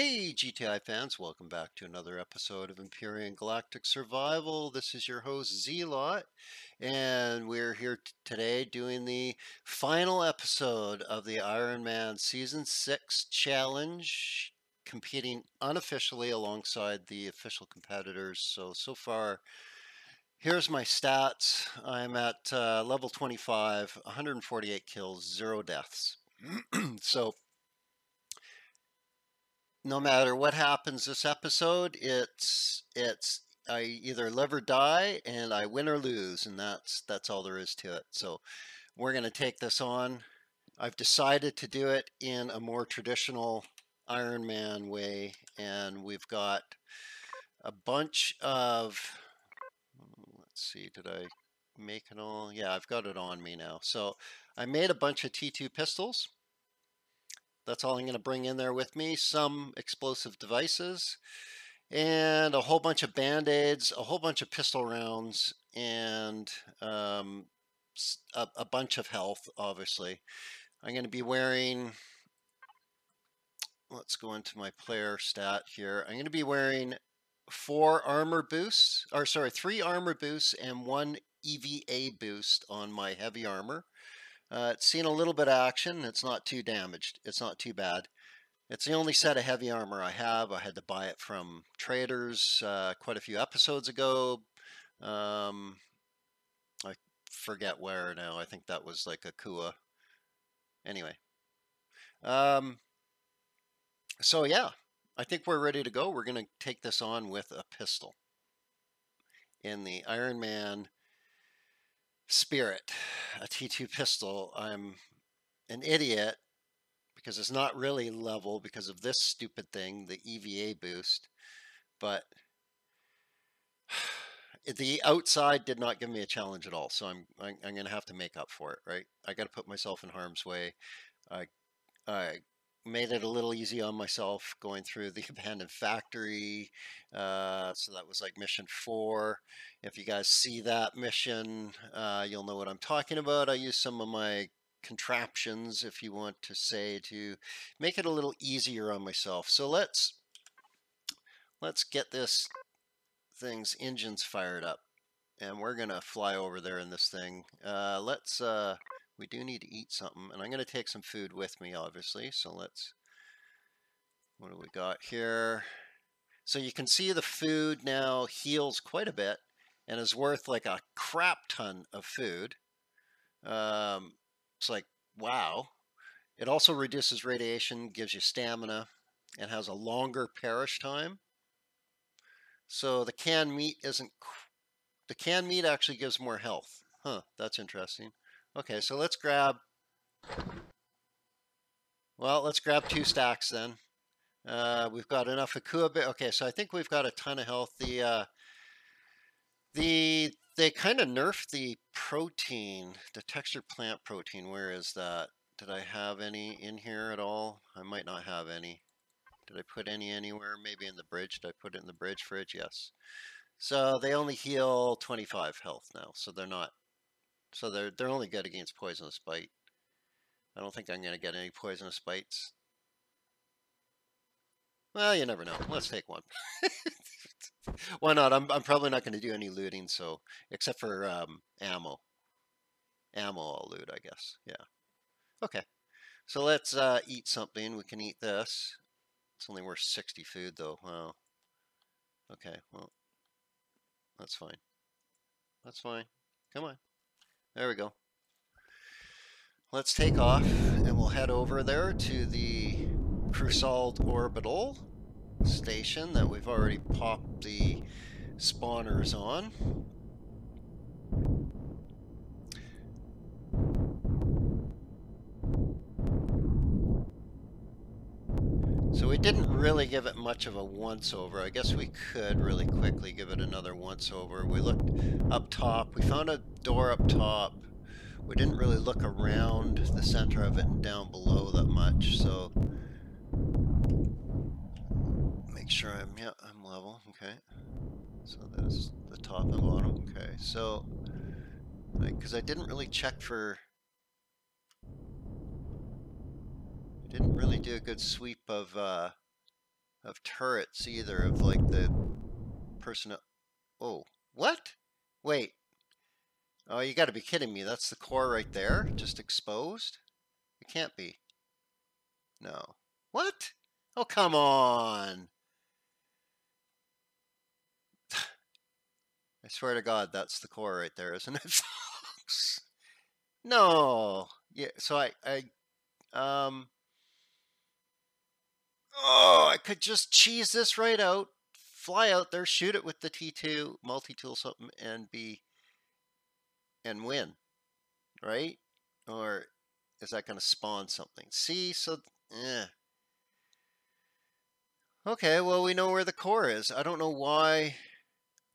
Hey GTI fans, welcome back to another episode of Empyrion Galactic Survival. This is your host Zealot, and we're here today doing the final episode of the Iron Man Season 6 Challenge, competing unofficially alongside the official competitors. So, so far, here's my stats. I'm at uh, level 25, 148 kills, zero deaths. so, no matter what happens this episode, it's it's I either live or die, and I win or lose, and that's that's all there is to it. So we're going to take this on. I've decided to do it in a more traditional Iron Man way, and we've got a bunch of. Let's see, did I make it all? Yeah, I've got it on me now. So I made a bunch of T2 pistols. That's all I'm going to bring in there with me. Some explosive devices and a whole bunch of band-aids, a whole bunch of pistol rounds, and um, a, a bunch of health, obviously. I'm going to be wearing, let's go into my player stat here. I'm going to be wearing four armor boosts, or sorry, three armor boosts and one EVA boost on my heavy armor. Uh, it's seen a little bit of action. It's not too damaged. It's not too bad. It's the only set of heavy armor I have. I had to buy it from traders uh, quite a few episodes ago. Um, I forget where now. I think that was like Akua. Anyway. Um, so yeah, I think we're ready to go. We're going to take this on with a pistol. In the Iron Man Spirit, a T2 pistol, I'm an idiot because it's not really level because of this stupid thing, the EVA boost. But the outside did not give me a challenge at all, so I'm I'm, I'm going to have to make up for it, right? I got to put myself in harm's way. I I made it a little easy on myself going through the abandoned factory. Uh, so that was like mission four. If you guys see that mission, uh, you'll know what I'm talking about. I used some of my contraptions, if you want to say, to make it a little easier on myself. So let's let's get this thing's engines fired up. And we're going to fly over there in this thing. Uh, let's uh, we do need to eat something, and I'm going to take some food with me, obviously. So let's, what do we got here? So you can see the food now heals quite a bit and is worth like a crap ton of food. Um, it's like, wow. It also reduces radiation, gives you stamina, and has a longer perish time. So the canned meat isn't, the canned meat actually gives more health. Huh, that's interesting. Okay, so let's grab, well, let's grab two stacks then. Uh, we've got enough Akua. Okay, so I think we've got a ton of health. The, uh, the, they kind of nerfed the protein, the texture plant protein. Where is that? Did I have any in here at all? I might not have any. Did I put any anywhere? Maybe in the bridge. Did I put it in the bridge fridge? Yes. So they only heal 25 health now, so they're not so they're they're only good against poisonous bite. I don't think I'm going to get any poisonous bites. Well, you never know. Let's take one. Why not? I'm I'm probably not going to do any looting, so except for um, ammo. Ammo I'll loot, I guess. Yeah. Okay. So let's uh, eat something. We can eat this. It's only worth 60 food, though. Wow. Okay, well, that's fine. That's fine. Come on. There we go. Let's take off and we'll head over there to the Crusald Orbital station that we've already popped the spawners on. Didn't really give it much of a once-over. I guess we could really quickly give it another once-over. We looked up top. We found a door up top. We didn't really look around the center of it and down below that much, so... Make sure I'm, yeah, I'm level, okay. So that's the top and bottom, okay. So, because I didn't really check for Didn't really do a good sweep of uh, of turrets either of like the personnel. Oh, what? Wait. Oh, you got to be kidding me. That's the core right there, just exposed? It can't be. No. What? Oh, come on. I swear to God, that's the core right there, isn't it, folks? no. Yeah, so I, I, um, oh, I could just cheese this right out, fly out there, shoot it with the T2, multi-tool something, and be, and win, right? Or is that going to spawn something? See, so, eh. Okay, well, we know where the core is. I don't know why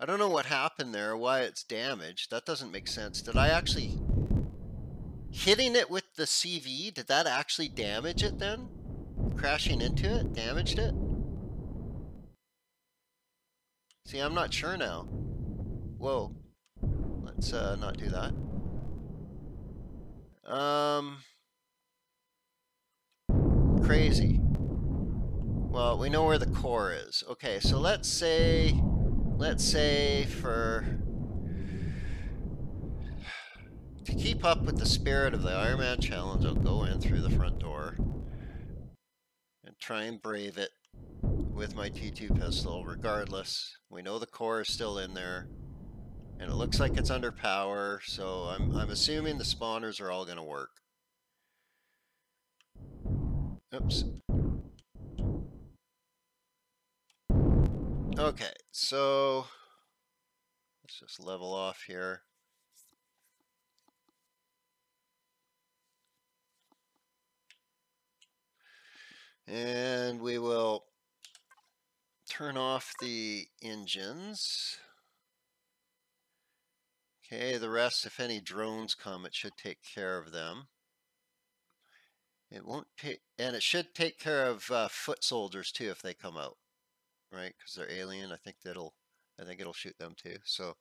I don't know what happened there, why it's damaged. That doesn't make sense. Did I actually... Hitting it with the CV, did that actually damage it then? Crashing into it, damaged it? See, I'm not sure now. Whoa. Let's uh, not do that. Um... Crazy. Well, we know where the core is. Okay, so let's say let's say for to keep up with the spirit of the Ironman challenge, I'll go in through the front door try and brave it with my T2 pistol regardless. We know the core is still in there and it looks like it's under power, so I'm, I'm assuming the spawners are all going to work. Oops. Okay, so let's just level off here. And we will turn off the engines. Okay, the rest, if any drones come, it should take care of them. It won't take, and it should take care of uh, foot soldiers too if they come out right? Because they're alien. I think that'll, I think it'll shoot them too. So,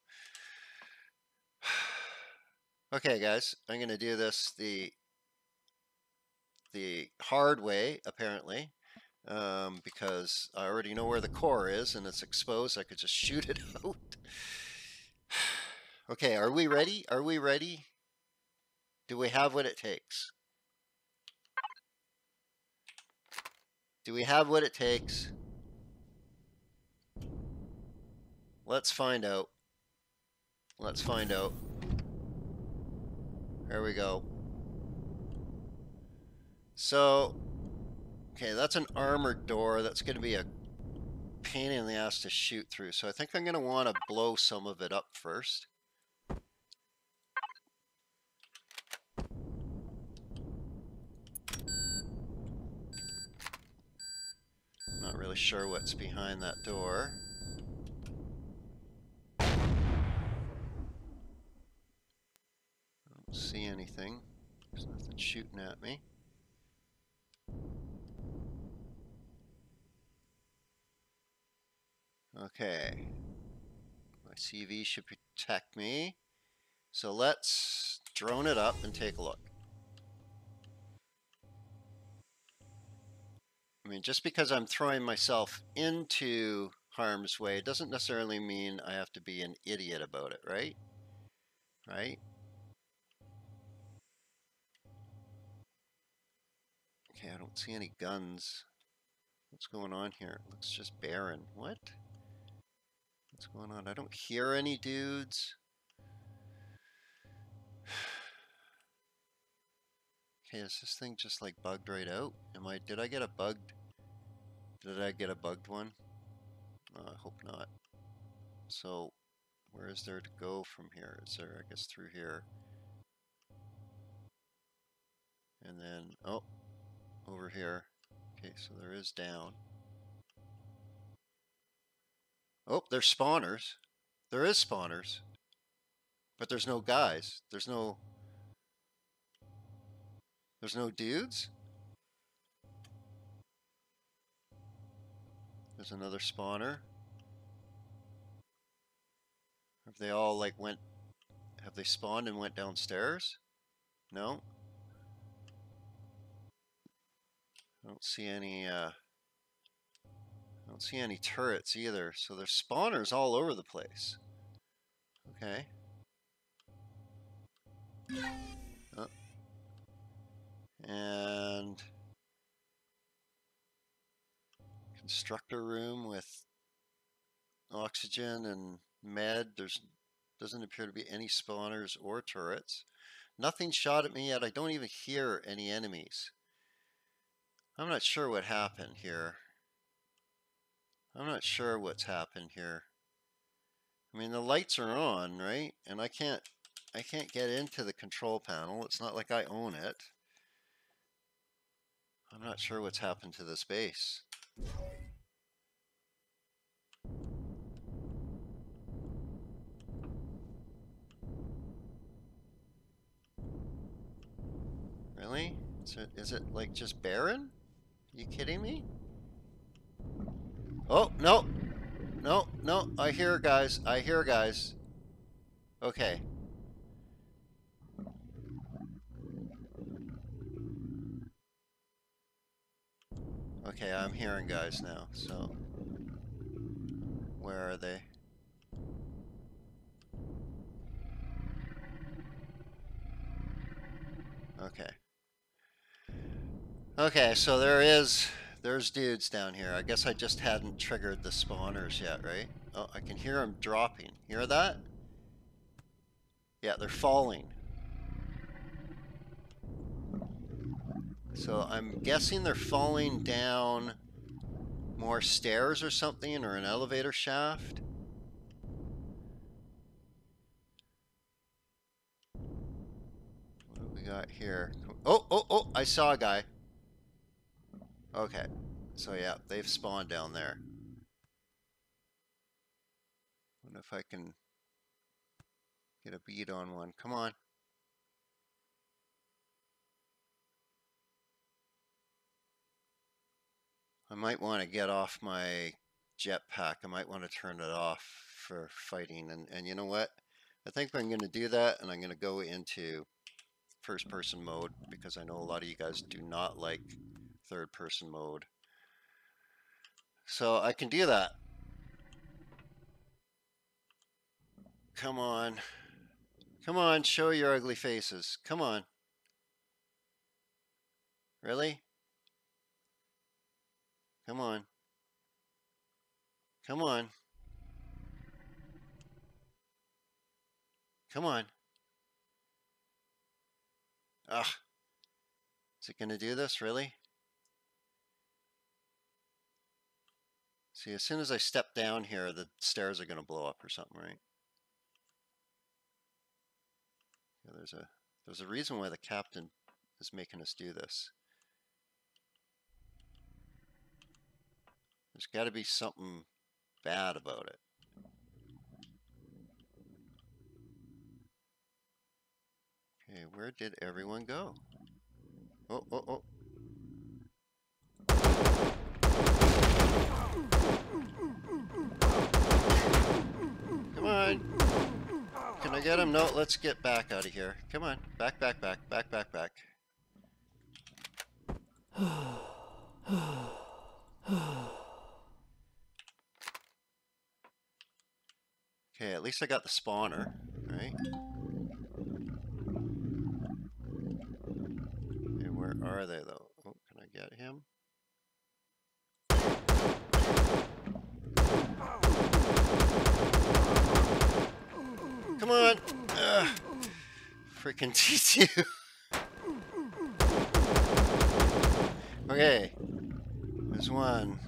okay, guys, I'm gonna do this the the hard way apparently, um, because I already know where the core is and it's exposed. I could just shoot it out. okay, are we ready? Are we ready? Do we have what it takes? Do we have what it takes? Let's find out. Let's find out. There we go. So, okay, that's an armored door. That's going to be a pain in the ass to shoot through. So I think I'm going to want to blow some of it up first. Not really sure what's behind that door. Don't see anything. There's nothing shooting at me. Okay. My CV should protect me. So let's drone it up and take a look. I mean, just because I'm throwing myself into harm's way doesn't necessarily mean I have to be an idiot about it, right? Right? Okay, I don't see any guns. What's going on here? It looks just barren. What? What's going on? I don't hear any dudes. Okay, is this thing just like bugged right out? Am I, did I get a bugged, did I get a bugged one? Uh, I hope not. So, where is there to go from here? Is there, I guess, through here? And then, oh, over here. Okay, so there is down. Oh, there's spawners. There is spawners. But there's no guys. There's no... There's no dudes? There's another spawner. Have they all like went... Have they spawned and went downstairs? No? I don't see any, uh, don't see any turrets either, so there's spawners all over the place. Okay. Oh. And constructor room with oxygen and med. There's doesn't appear to be any spawners or turrets. Nothing shot at me yet. I don't even hear any enemies. I'm not sure what happened here. I'm not sure what's happened here. I mean, the lights are on, right? And I can't, I can't get into the control panel. It's not like I own it. I'm not sure what's happened to this base. Really? Is it, is it like just barren? You kidding me? Oh, no. No, no, I hear guys. I hear guys. Okay. Okay, I'm hearing guys now, so... Where are they? Okay. Okay, so there is, there's dudes down here. I guess I just hadn't triggered the spawners yet, right? Oh, I can hear them dropping. Hear that? Yeah, they're falling. So I'm guessing they're falling down more stairs or something, or an elevator shaft. What do we got here? Oh, oh, oh, I saw a guy. Okay. So yeah, they've spawned down there. Wonder if I can get a bead on one. Come on. I might want to get off my jetpack. I might want to turn it off for fighting. And, and you know what? I think I'm going to do that and I'm going to go into first person mode because I know a lot of you guys do not like third person mode. So I can do that. Come on. Come on, show your ugly faces. Come on. Really? Come on. Come on. Come on. Ugh. Is it going to do this, really? See, as soon as I step down here, the stairs are going to blow up or something, right? Yeah, there's a there's a reason why the captain is making us do this. There's got to be something bad about it. Okay, where did everyone go? Oh, oh, oh. Come on. Can I get him? No, let's get back out of here. Come on. Back, back, back, back, back, back. Okay, at least I got the spawner, right? Where are they though? Oh, can I get him? Come on. Ugh. Freaking T2. okay. There's one.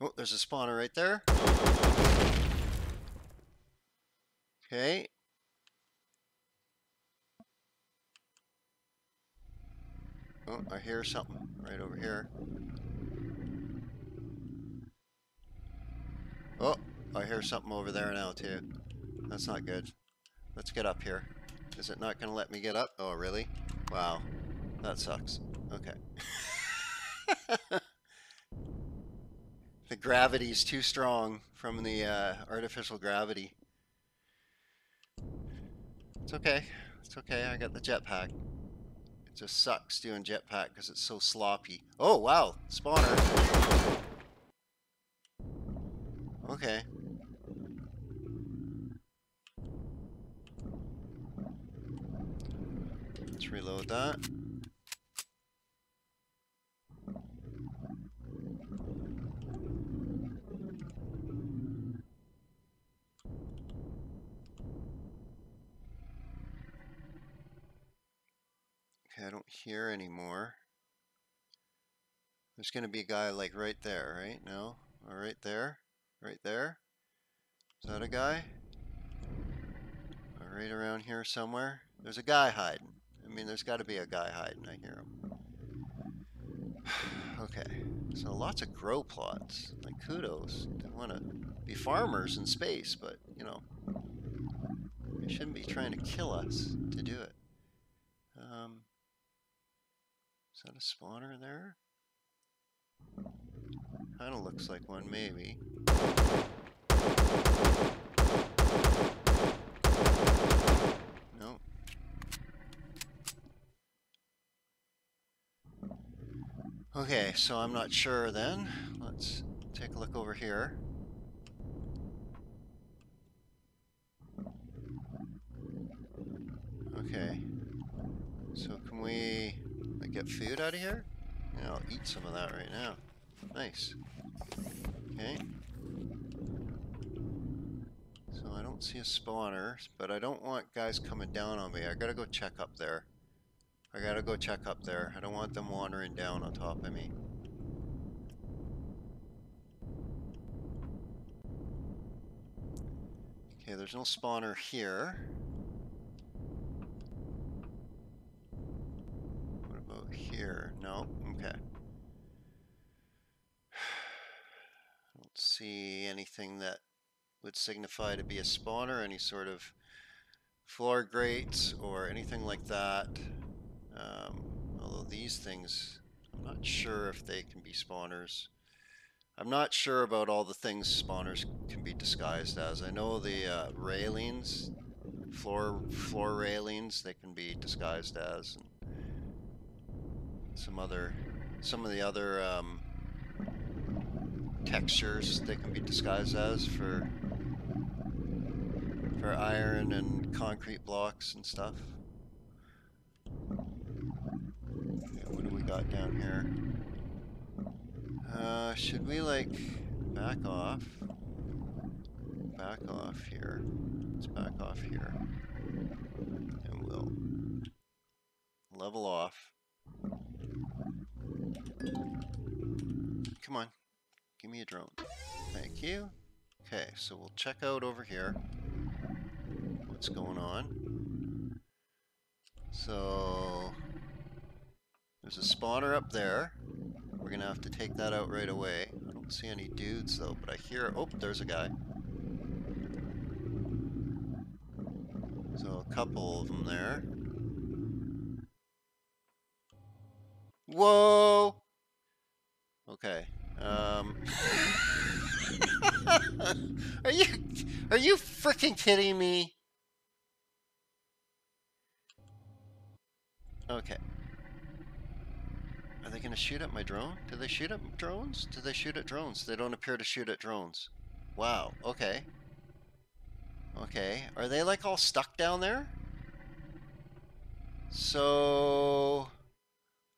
Oh, there's a spawner right there. Okay. Oh, I hear something right over here. Oh, I hear something over there now too. That's not good. Let's get up here. Is it not going to let me get up? Oh, really? Wow. That sucks. Okay. the gravity's too strong from the uh, artificial gravity. It's okay. It's okay. I got the jetpack. Just sucks doing jetpack because it's so sloppy. Oh, wow. Spawner. Okay. Let's reload that. Hear anymore. There's going to be a guy like right there, right? No? Or right there? Right there? Is that a guy? Or right around here somewhere? There's a guy hiding. I mean, there's got to be a guy hiding. I hear him. okay. So lots of grow plots. Like, kudos. They want to be farmers in space, but, you know, they shouldn't be trying to kill us to do it. Um, is that a spawner there? Kind of looks like one, maybe. No. Okay, so I'm not sure then. Let's take a look over here. Okay. So can we like, get out of here? Yeah, I'll eat some of that right now. Nice. Okay. So I don't see a spawner, but I don't want guys coming down on me. I gotta go check up there. I gotta go check up there. I don't want them wandering down on top of me. Okay, there's no spawner here. About here? No? Okay. I don't see anything that would signify to be a spawner, any sort of floor grates or anything like that. Um, although these things, I'm not sure if they can be spawners. I'm not sure about all the things spawners can be disguised as. I know the uh, railings, floor floor railings, they can be disguised as, and some other, some of the other um, textures they can be disguised as for for iron and concrete blocks and stuff. Okay, what do we got down here? Uh, should we like back off? Back off here. Let's back off here. And we'll level off. Come on. Give me a drone. Thank you. Okay, so we'll check out over here what's going on. So there's a spawner up there. We're gonna have to take that out right away. I don't see any dudes though, but I hear, oh, there's a guy. So a couple of them there. Whoa! Okay. Um. are you are you freaking kidding me? Okay. Are they going to shoot at my drone? Do they shoot at drones? Do they shoot at drones? They don't appear to shoot at drones. Wow. Okay. Okay. Are they like all stuck down there? So...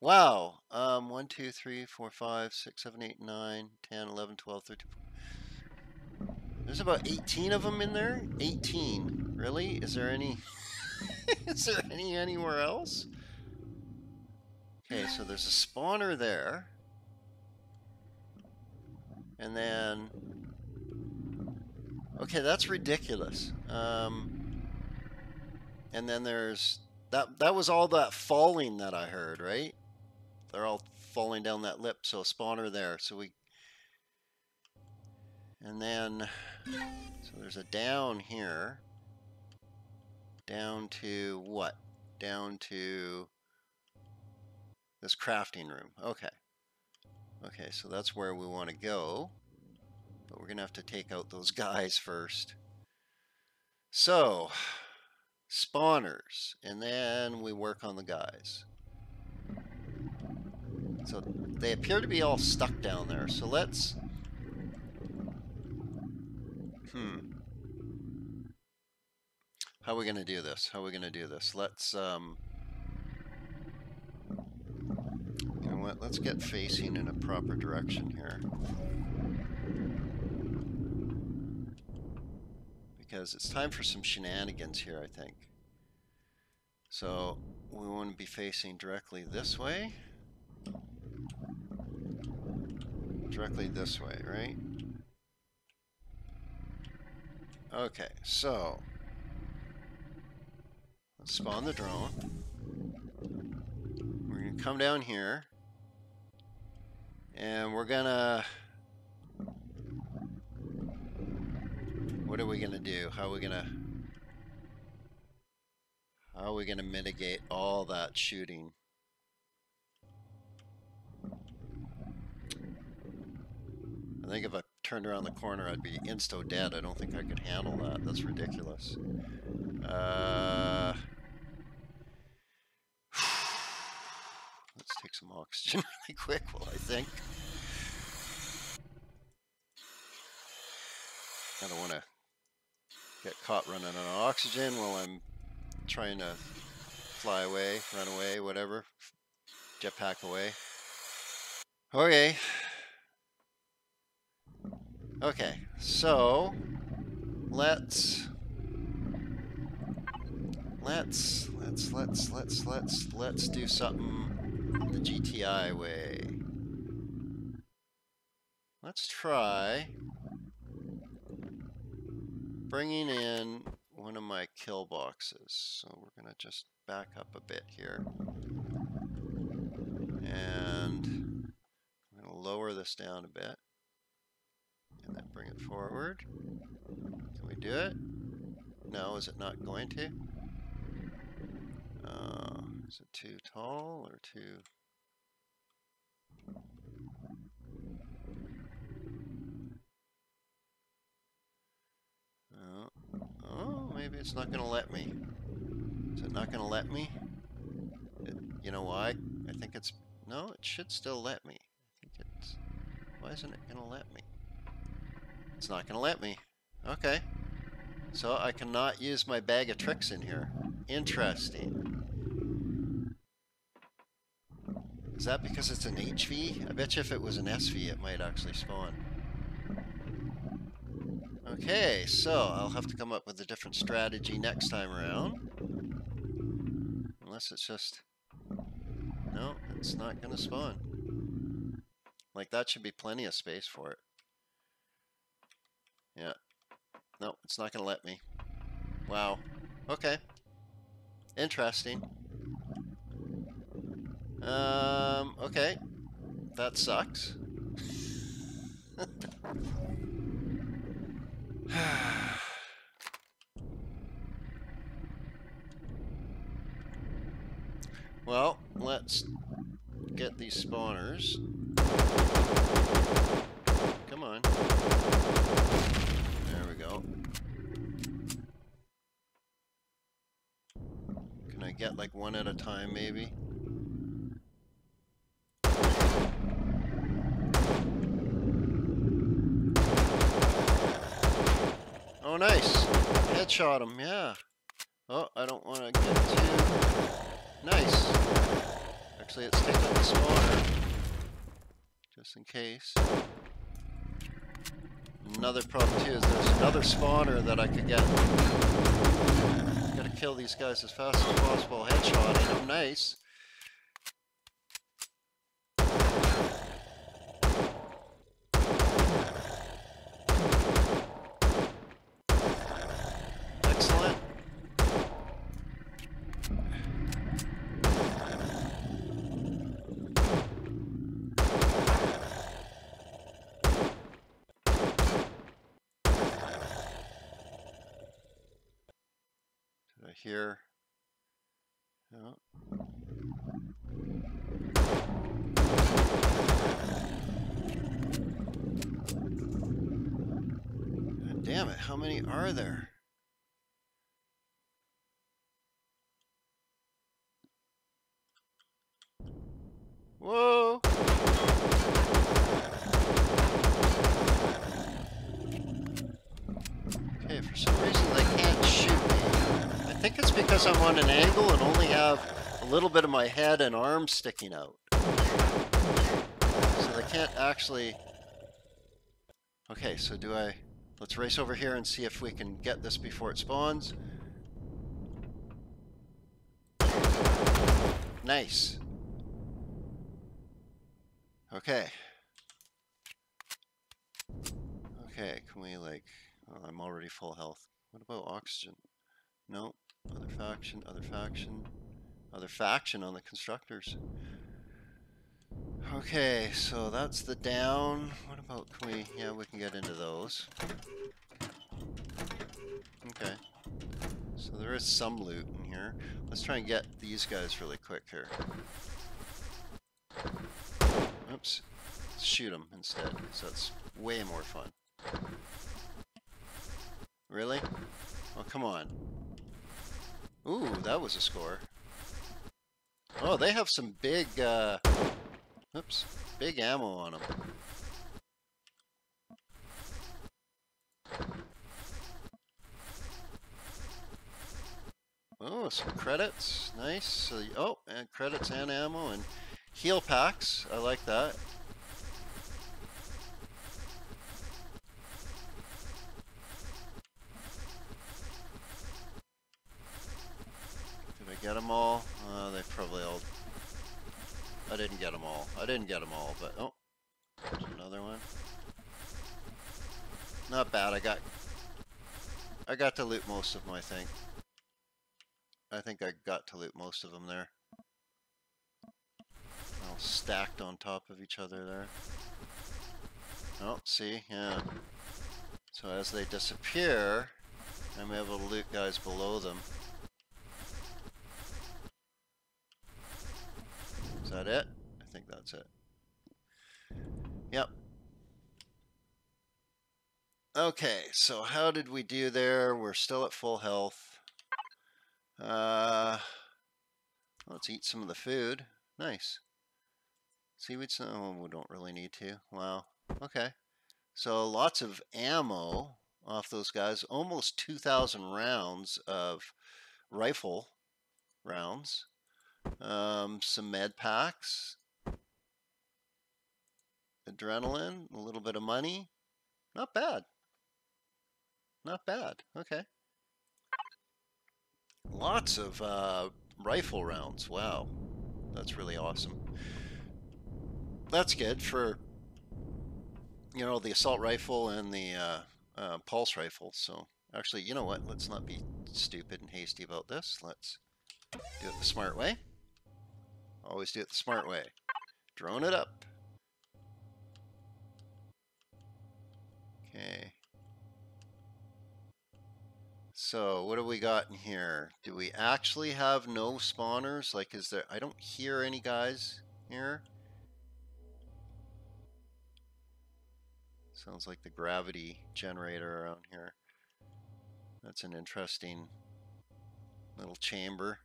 Wow. Um, 1, 2, 3, 4, 5, 6, 7, 8, 9, 10, 11, 12, 13, 14. There's about 18 of them in there? 18. Really? Is there any... Is there any anywhere else? Okay, so there's a spawner there. And then... Okay, that's ridiculous. Um, and then there's... That, that was all that falling that I heard, right? They're all falling down that lip, so a spawner there. So we... And then... So there's a down here. Down to what? Down to this crafting room. Okay. Okay, so that's where we want to go. But we're going to have to take out those guys first. So, spawners, and then we work on the guys. So they appear to be all stuck down there. So let's... Hmm. How are we going to do this? How are we going to do this? Let's, um... You know what? Let's get facing in a proper direction here. Because it's time for some shenanigans here, I think. So, we want to be facing directly this way. Directly this way, right? Okay, so let's spawn the drone. We're gonna come down here and we're gonna what are we gonna do? How are we gonna how are we gonna mitigate all that shooting? I think if I turned around the corner, I'd be insto dead. I don't think I could handle that. That's ridiculous. Uh, let's take some oxygen really quick while I think. I don't want to get caught running on oxygen while I'm trying to fly away, run away, whatever. Jetpack away. Okay. Okay, so let's let's let's let's let's let's let's do something the GTI way. Let's try bringing in one of my kill boxes. So we're gonna just back up a bit here. And I'm gonna lower this down a bit bring it forward. Can we do it? No, is it not going to? Uh, is it too tall or too... Oh, oh maybe it's not going to let me. Is it not going to let me? It, you know why? I think it's... No, it should still let me. I think it's... Why isn't it going to let me? It's not going to let me. Okay. So I cannot use my bag of tricks in here. Interesting. Is that because it's an HV? I bet you if it was an SV it might actually spawn. Okay, so I'll have to come up with a different strategy next time around. Unless it's just... No, it's not going to spawn. Like that should be plenty of space for it. Yeah. No, it's not going to let me. Wow. Okay. Interesting. Um, okay. That sucks. well, let's get these spawners. Come on. There we go. Can I get like one at a time maybe? Oh nice! Headshot him, yeah. Oh, I don't want to get too... Nice! Actually, let's take the spawner. Just in case. Another problem too is there's another spawner that I could get. Kill these guys as fast as possible. Headshot, them nice. here. Yeah. damn it, how many are there? Whoa! Think it's because I'm on an angle and only have a little bit of my head and arms sticking out. So they can't actually... Okay, so do I... Let's race over here and see if we can get this before it spawns. Nice. Okay. Okay, can we like... Oh, I'm already full health. What about oxygen? No. Other faction, other faction, other faction on the constructors. Okay, so that's the down. What about, can we, yeah, we can get into those. Okay. So there is some loot in here. Let's try and get these guys really quick here. Oops. Let's shoot them instead, so that's way more fun. Really? Oh, come on. Ooh, that was a score. Oh, they have some big, uh, oops, big ammo on them. Oh, some credits. Nice. Oh, and credits and ammo and heal packs. I like that. Get them all? Uh, they probably all... I didn't get them all. I didn't get them all, but... Oh, there's another one. Not bad. I got... I got to loot most of them, I think. I think I got to loot most of them there. All stacked on top of each other there. Oh, see? Yeah. So as they disappear, I'm able to loot guys below them. That it? I think that's it. Yep. Okay, so how did we do there? We're still at full health. Uh, let's eat some of the food. Nice. Seaweed, oh, we don't really need to. Wow. Okay. So lots of ammo off those guys. Almost 2,000 rounds of rifle rounds. Um, some med packs. Adrenaline. A little bit of money. Not bad. Not bad. Okay. Lots of uh, rifle rounds. Wow. That's really awesome. That's good for, you know, the assault rifle and the uh, uh, pulse rifle. So actually, you know what? Let's not be stupid and hasty about this. Let's do it the smart way. Always do it the smart way. Drone it up. Okay. So what do we got in here? Do we actually have no spawners? Like is there, I don't hear any guys here. Sounds like the gravity generator around here. That's an interesting little chamber.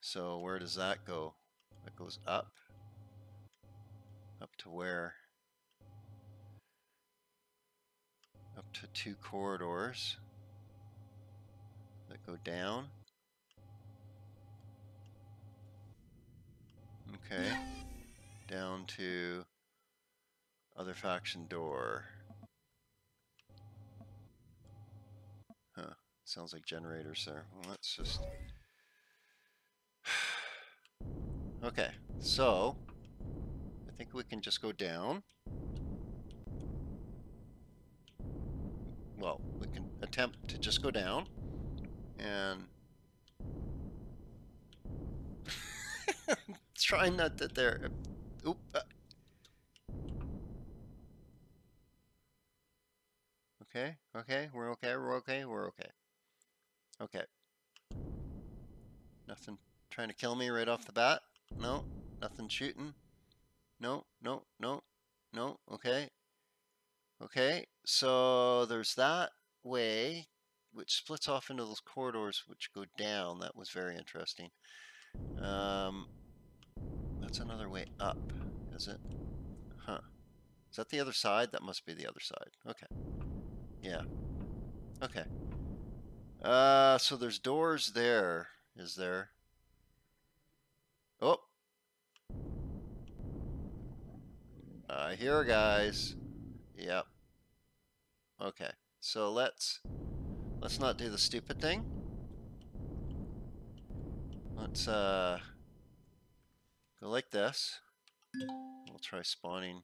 So where does that go? That goes up. Up to where? Up to two corridors that go down. Okay. Down to other faction door. Huh. Sounds like generators there. Well, let's just... okay, so... I think we can just go down. Well, we can attempt to just go down and trying not that there. Oop. Uh. Okay, okay, we're okay, we're okay, we're okay. Okay. Nothing trying to kill me right off the bat. No, nothing shooting. No, no, no, no, okay. Okay, so there's that way, which splits off into those corridors which go down. That was very interesting. Um, that's another way up, is it? Huh. Is that the other side? That must be the other side. Okay. Yeah. Okay. Uh, so there's doors there, is there? Oh. Uh, here, guys. Yep. Okay. So let's let's not do the stupid thing. Let's uh go like this. We'll try spawning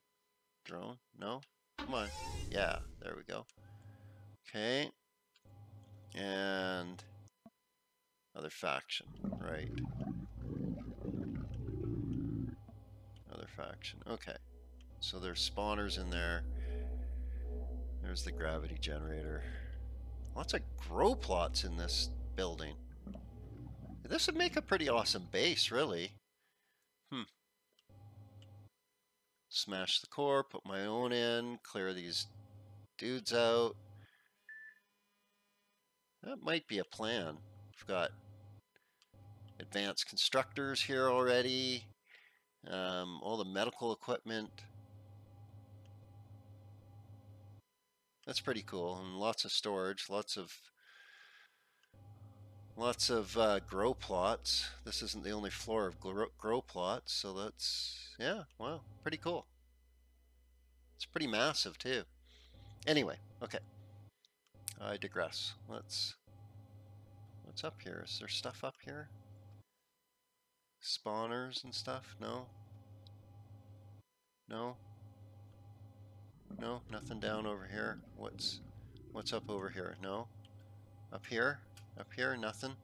drone. No? Come on. Yeah, there we go. Okay. And other faction, right. Other faction. Okay. So there's spawners in there. There's the gravity generator. Lots of grow plots in this building. This would make a pretty awesome base, really. Hmm. Smash the core, put my own in, clear these dudes out. That might be a plan. We've got advanced constructors here already. Um, all the medical equipment. That's pretty cool, and lots of storage, lots of lots of uh, grow plots. This isn't the only floor of grow, grow plots, so that's yeah, wow, pretty cool. It's pretty massive too. Anyway, okay. I digress. Let's. What's up here? Is there stuff up here? Spawners and stuff? No. No. No, nothing down over here. What's what's up over here? No. Up here? Up here, nothing.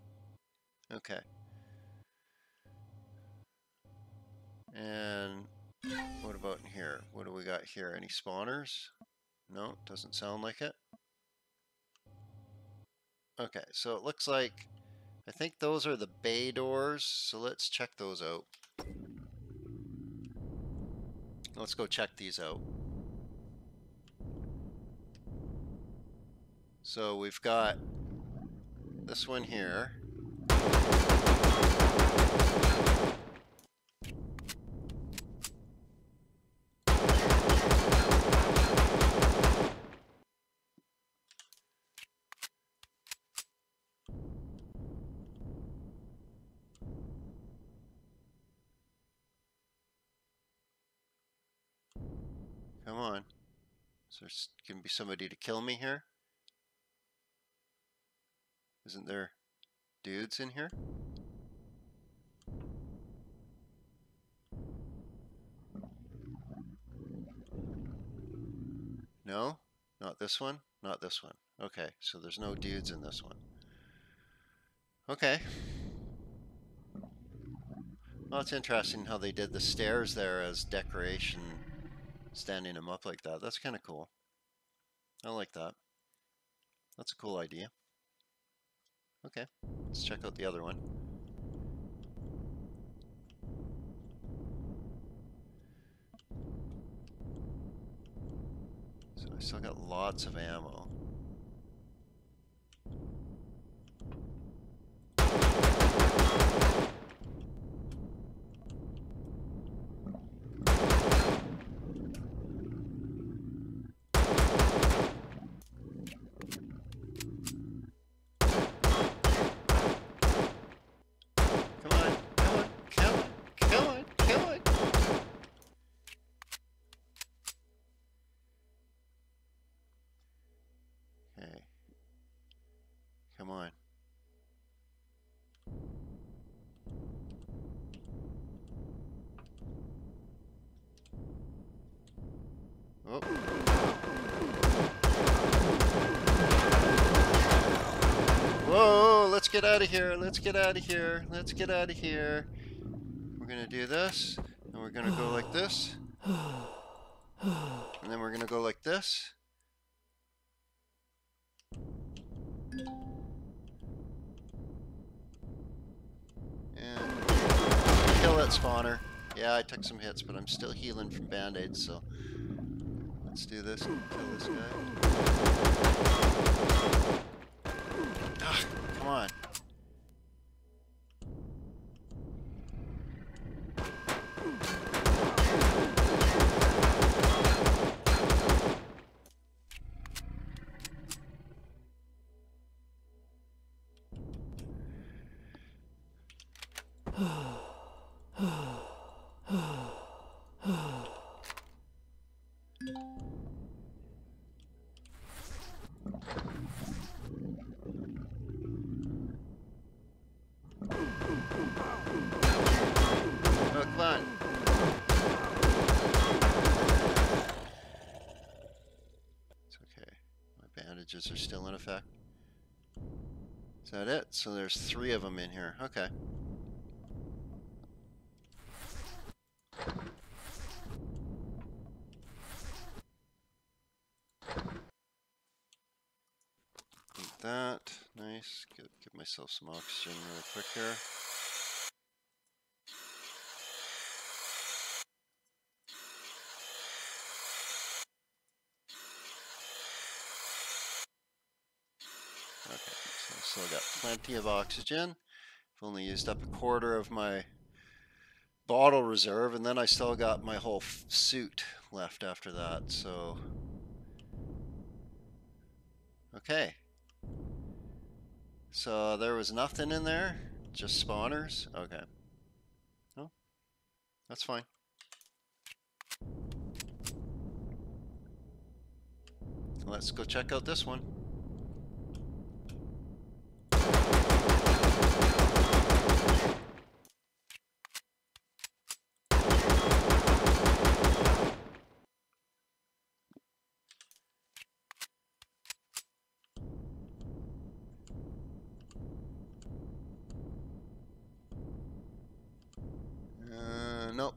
Okay. And what about in here? What do we got here? Any spawners? No, doesn't sound like it. Okay, so it looks like I think those are the bay doors, so let's check those out. Let's go check these out. So we've got this one here. Come on. So there's going to be somebody to kill me here? Isn't there dudes in here? No? Not this one? Not this one. Okay, so there's no dudes in this one. Okay. Well, it's interesting how they did the stairs there as decoration, standing them up like that. That's kind of cool. I like that. That's a cool idea. Okay, let's check out the other one. So I still got lots of ammo. Come on, come on, come on, come on, come on. Okay. Come on. Oh. Whoa, let's get out of here. Let's get out of here. Let's get out of here. We're going to do this, and we're going to go like this. And then we're going to go like this. Spawner. Yeah, I took some hits, but I'm still healing from band-aids, so Let's do this. Kill this guy. Ah, come on. Is that it? So there's three of them in here. Okay. Eat that. Nice. Give, give myself some oxygen real quick here. Okay, so I still got plenty of oxygen. I've only used up a quarter of my bottle reserve, and then I still got my whole suit left after that, so... Okay. So there was nothing in there? Just spawners? Okay. Oh, that's fine. Let's go check out this one.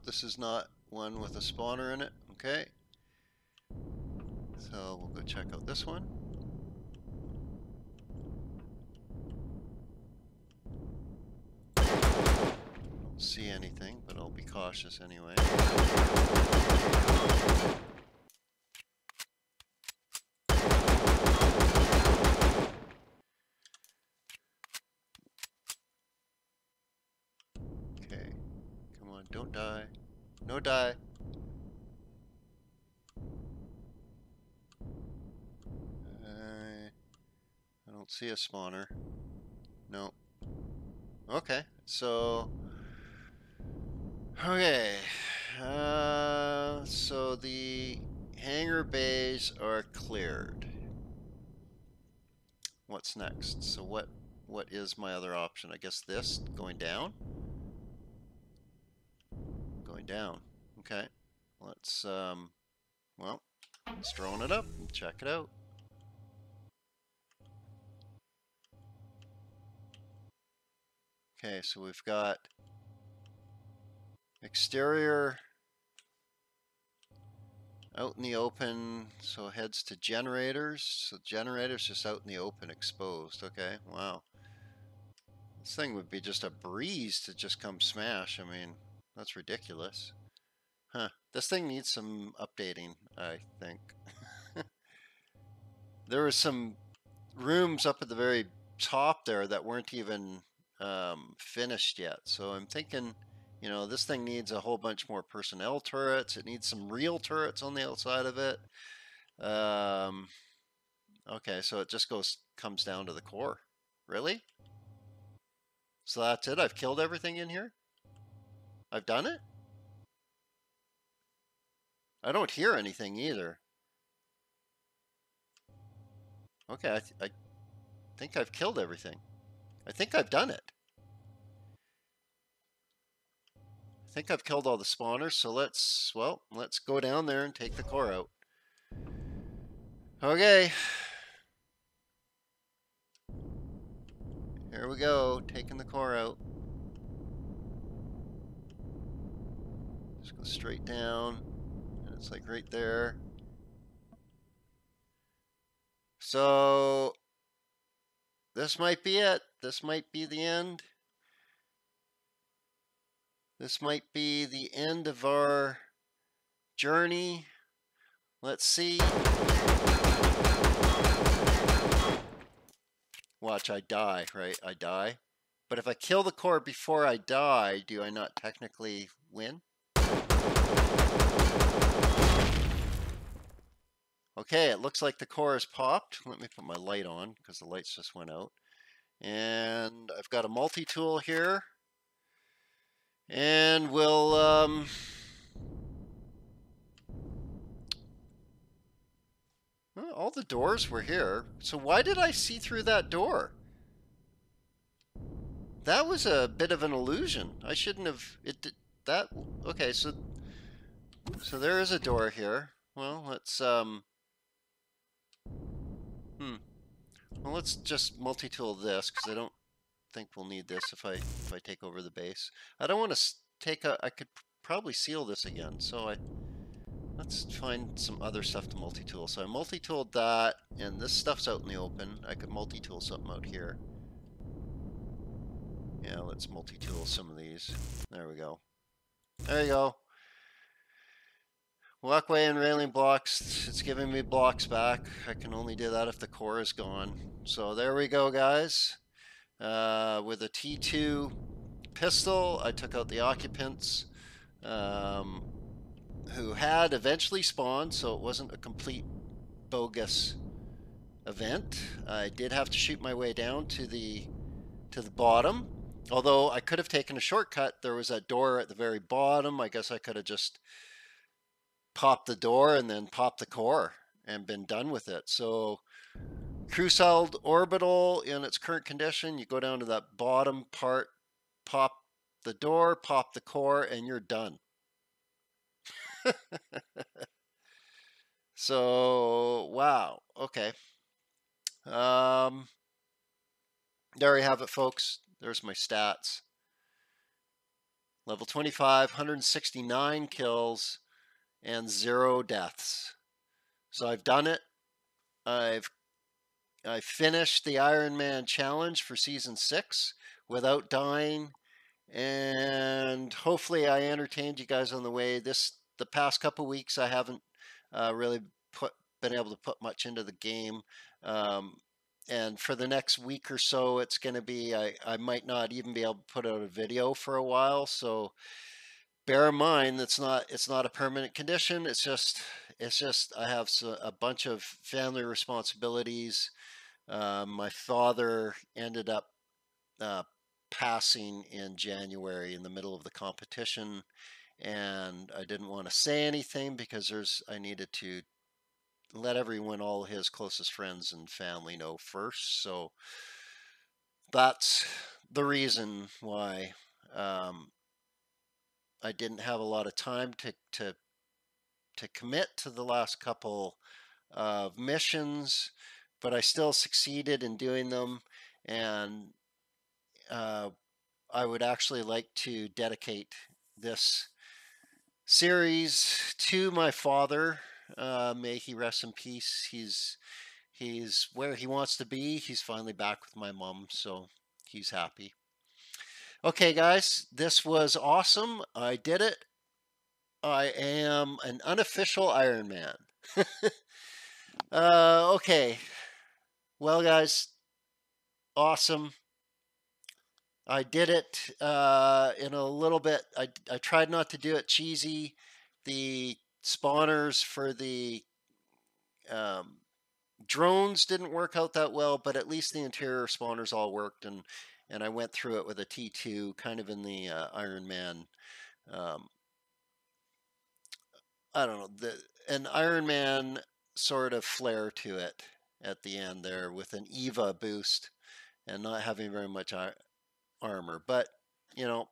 This is not one with a spawner in it. Okay. So we'll go check out this one. Don't see anything, but I'll be cautious anyway. Okay. Come on, don't die. No die. I, I don't see a spawner. No. Okay, so... Okay. Uh, so the hangar bays are cleared. What's next? So what what is my other option? I guess this going down? Going down. Okay. Let's um well, let's drone it up and check it out. Okay, so we've got exterior out in the open, so heads to generators. So generators just out in the open, exposed. Okay, wow. This thing would be just a breeze to just come smash. I mean, that's ridiculous. This thing needs some updating, I think. there were some rooms up at the very top there that weren't even um, finished yet. So I'm thinking, you know, this thing needs a whole bunch more personnel turrets. It needs some real turrets on the outside of it. Um, okay, so it just goes comes down to the core. Really? So that's it? I've killed everything in here? I've done it? I don't hear anything either. Okay, I, th I think I've killed everything. I think I've done it. I think I've killed all the spawners, so let's, well, let's go down there and take the core out. Okay. Here we go, taking the core out. Just go straight down. It's like right there. So this might be it. This might be the end. This might be the end of our journey. Let's see. Watch, I die, right? I die. But if I kill the core before I die, do I not technically win? Okay, it looks like the core is popped. Let me put my light on because the lights just went out. And I've got a multi-tool here. And we'll... Um, all the doors were here. So why did I see through that door? That was a bit of an illusion. I shouldn't have... It did, that... Okay, so... So there is a door here. Well, let's... um. Hmm. Well, let's just multi-tool this, because I don't think we'll need this if I if I take over the base. I don't want to take a... I could probably seal this again, so I... Let's find some other stuff to multi-tool. So I multi-tooled that, and this stuff's out in the open. I could multi-tool something out here. Yeah, let's multi-tool some of these. There we go. There you go. Walkway and railing blocks, it's giving me blocks back. I can only do that if the core is gone. So there we go, guys. Uh, with a T2 pistol, I took out the occupants um, who had eventually spawned, so it wasn't a complete bogus event. I did have to shoot my way down to the to the bottom. Although I could have taken a shortcut, there was a door at the very bottom. I guess I could have just pop the door and then pop the core and been done with it. So Crucial orbital in its current condition, you go down to that bottom part, pop the door, pop the core, and you're done. so, wow. Okay. Um, there you have it, folks. There's my stats. Level 25, 169 kills, and zero deaths. So I've done it. I've I finished the Iron Man challenge for season six without dying, and hopefully I entertained you guys on the way. This the past couple weeks I haven't uh, really put been able to put much into the game. Um, and for the next week or so, it's going to be I, I might not even be able to put out a video for a while. So bear in mind that's not it's not a permanent condition it's just it's just i have a bunch of family responsibilities uh, my father ended up uh, passing in january in the middle of the competition and i didn't want to say anything because there's i needed to let everyone all his closest friends and family know first so that's the reason why um, I didn't have a lot of time to to to commit to the last couple of missions, but I still succeeded in doing them, and uh, I would actually like to dedicate this series to my father. Uh, may he rest in peace. He's he's where he wants to be. He's finally back with my mom, so he's happy. Okay, guys, this was awesome. I did it. I am an unofficial Iron Man. uh, okay. Well, guys, awesome. I did it uh, in a little bit. I, I tried not to do it cheesy. The spawners for the um, drones didn't work out that well, but at least the interior spawners all worked, and and I went through it with a T2, kind of in the uh, Iron Man. Um, I don't know the an Iron Man sort of flair to it at the end there with an Eva boost and not having very much armor. But you know,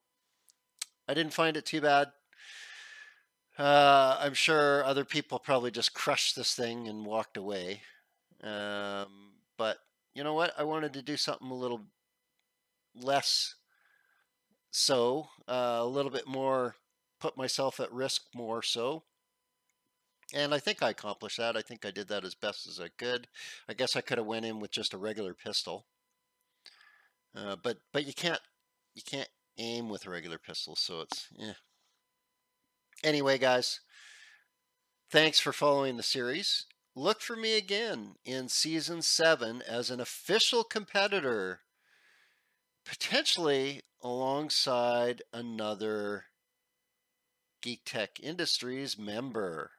I didn't find it too bad. Uh, I'm sure other people probably just crushed this thing and walked away. Um, but you know what? I wanted to do something a little less so, uh, a little bit more, put myself at risk more so. And I think I accomplished that. I think I did that as best as I could. I guess I could have went in with just a regular pistol. Uh, but but you can't you can't aim with a regular pistol, so it's yeah. Anyway, guys, Thanks for following the series. Look for me again in season seven as an official competitor, potentially alongside another Geektech Industries member.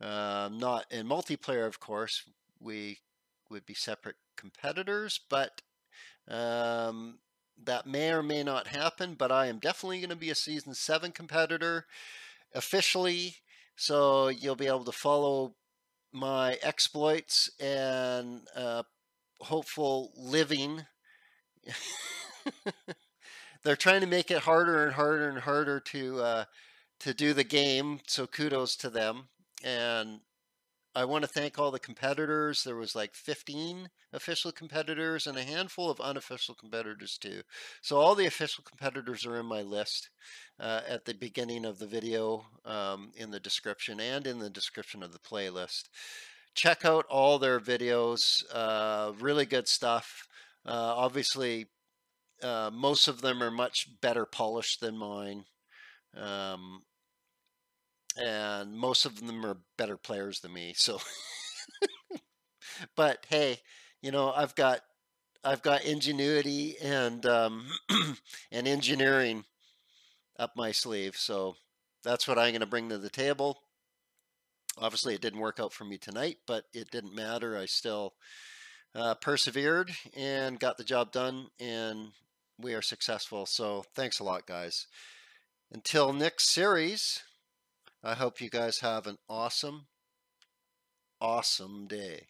Um, not in multiplayer, of course, we would be separate competitors, but um, that may or may not happen. But I am definitely going to be a season seven competitor officially, so you'll be able to follow my exploits and uh, hopeful living. They're trying to make it harder and harder and harder to uh, to do the game, so kudos to them. And I want to thank all the competitors. There was like 15 official competitors and a handful of unofficial competitors too. So all the official competitors are in my list uh, at the beginning of the video, um, in the description, and in the description of the playlist. Check out all their videos. Uh, really good stuff. Uh, obviously, uh, most of them are much better polished than mine. Um, and most of them are better players than me. So, but hey, you know, I've got I've got ingenuity and um, and engineering up my sleeve. So that's what I'm going to bring to the table. Obviously, it didn't work out for me tonight, but it didn't matter. I still uh, persevered and got the job done, and we are successful. So thanks a lot, guys. Until next series. I hope you guys have an awesome, awesome day.